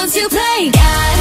Once you play. God,